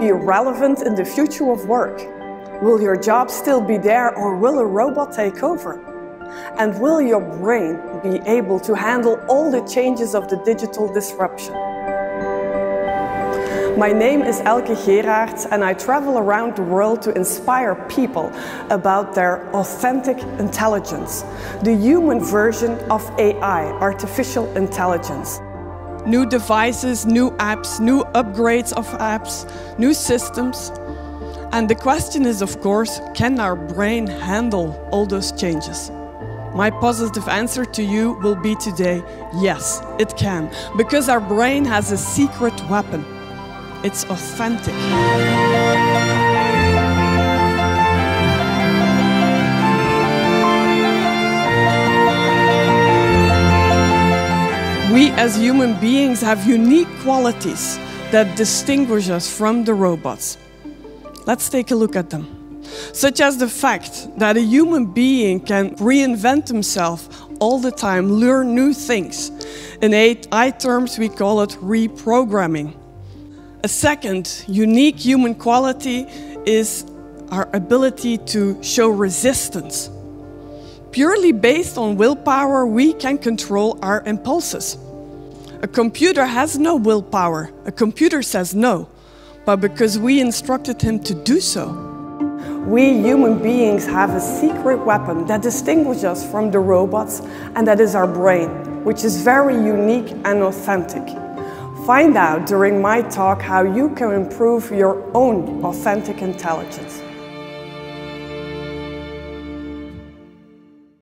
be relevant in the future of work? Will your job still be there or will a robot take over? And will your brain be able to handle all the changes of the digital disruption? My name is Elke Geraerts and I travel around the world to inspire people about their authentic intelligence, the human version of AI, artificial intelligence. New devices, new apps, new upgrades of apps, new systems. And the question is, of course, can our brain handle all those changes? My positive answer to you will be today yes, it can, because our brain has a secret weapon. It's authentic. We as human beings have unique qualities that distinguish us from the robots. Let's take a look at them. Such as the fact that a human being can reinvent himself all the time, learn new things. In AI terms, we call it reprogramming. A second unique human quality is our ability to show resistance. Purely based on willpower, we can control our impulses. A computer has no willpower. A computer says no, but because we instructed him to do so. We human beings have a secret weapon that distinguishes us from the robots, and that is our brain, which is very unique and authentic. Find out during my talk how you can improve your own authentic intelligence.